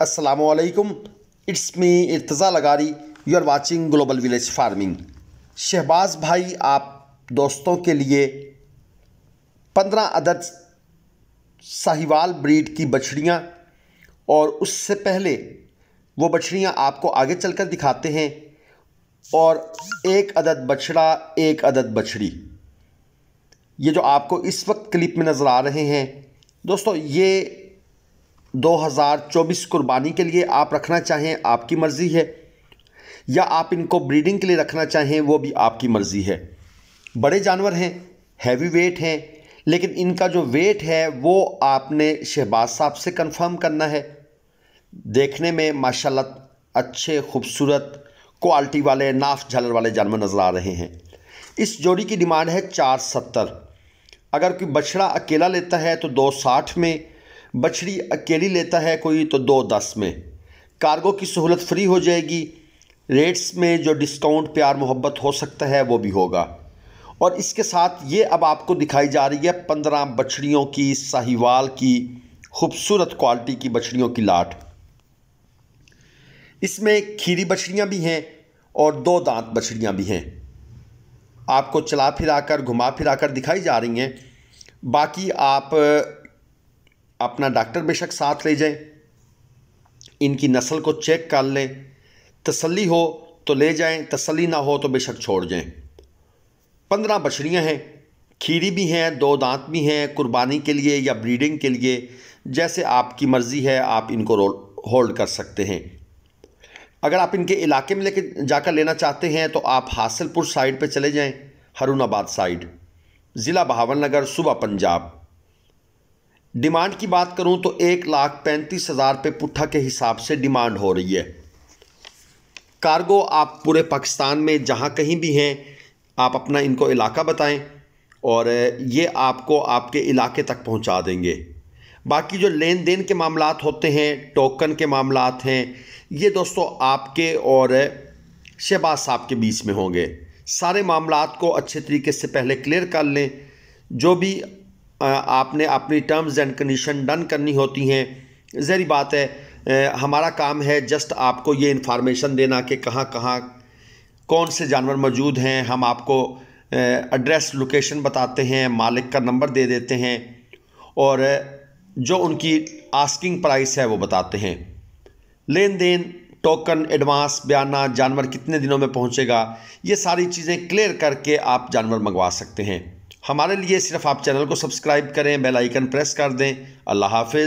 अस्सलाम वालेकुम it's me Irtaza Lagari. You are watching global village farming Shahbaz भाई, आप दोस्तों के लिए पंद्रह अदद साहिवाल ब्रीड की बछड़ियाँ और उससे पहले वो बछड़ियाँ आपको आगे चलकर दिखाते हैं और एक अदद बछड़ा, एक अदद बछड़ी। ये जो आपको इस वक्त क्लिप में नज़र आ रहे हैं, दोस्तों, ये 2024 कुर्बानी के लिए आप रखना चाहें, आपकी मर्ज़ी है। या आप इनको ब्रीडिंग के लिए रखना चाहें, वो भी आपकी मर्ज़ी है। बड़े जानवर हैं हैवी वेट हैं, लेकिन इनका जो वेट है, वो आपने शहबाज साहब से कंफर्म करना है। देखने में, माशाल्लाह, अच्छे, खूबसूरत क्वालिटी वाले, नाफ झालर वाले जानवर नज़र आ रहे हैं। इस जोड़ी की डिमांड है चार सत्तर। अगर कोई बछड़ा अकेला लेता है तो दो साठ में बछड़ी अकेली लेता है कोई तो दो दस में। कार्गो की सहूलत फ्री हो जाएगी। रेट्स में जो डिस्काउंट, प्यार, मोहब्बत हो सकता है, वो भी होगा। और इसके साथ ये अब आपको दिखाई जा रही है पंद्रह बछड़ियों की साहिवाल की खूबसूरत क्वालिटी की बछड़ियों की लाट। इसमें खीरी बछड़ियाँ भी हैं और दो दांत बछड़ियाँ भी हैं। आपको चला फिरा कर घुमा फिरा कर दिखाई जा रही हैं। बाकी आप अपना डॉक्टर बेशक साथ ले जाएँ, इनकी नस्ल को चेक कर लें, तसल्ली हो तो ले जाएँ, तसल्ली ना हो तो बेशक छोड़ जाएँ। पंद्रह बछड़ियाँ हैं, खीरी भी हैं, दो दांत भी हैं, कुर्बानी के लिए या ब्रीडिंग के लिए, जैसे आपकी मर्ज़ी है, आप इनको होल्ड कर सकते हैं। अगर आप इनके इलाके में लेके जाकर लेना चाहते हैं तो आप हासिलपुर साइड पे चले जाएँ, हरुणाबाद साइड। ज़िला बहावन नगर सुबह पंजाब। डिमांड की बात करूँ तो एक लाख पैंतीस हज़ार पे पुट्ठा के हिसाब से डिमांड हो रही है। कार्गो, आप पूरे पाकिस्तान में जहाँ कहीं भी हैं, आप अपना इनको इलाका बताएँ और ये आपको आपके इलाके तक पहुँचा देंगे। बाकी जो लेन देन के मामला होते हैं, टोकन के मामला हैं, ये दोस्तों आपके और शहबाज साहब के बीच में होंगे। सारे मामला को अच्छे तरीके से पहले क्लियर कर लें। जो भी आपने अपनी टर्म्स एंड कंडीशन डन करनी होती हैं। ज़हरी बात है हमारा काम है जस्ट आपको ये इन्फॉर्मेशन देना कि कहाँ कहाँ, कौन से जानवर मौजूद हैं। हम आपको एड्रेस लोकेशन बताते हैं, मालिक का नंबर दे देते हैं और जो उनकी आस्किंग प्राइस है वो बताते हैं। लेन देन टोकन एडवांस बयाना, जानवर कितने दिनों में पहुंचेगा, ये सारी चीज़ें क्लियर करके आप जानवर मंगवा सकते हैं। हमारे लिए सिर्फ़ आप चैनल को सब्सक्राइब करें, बेल आइकन प्रेस कर दें। अल्लाह हाफिज़।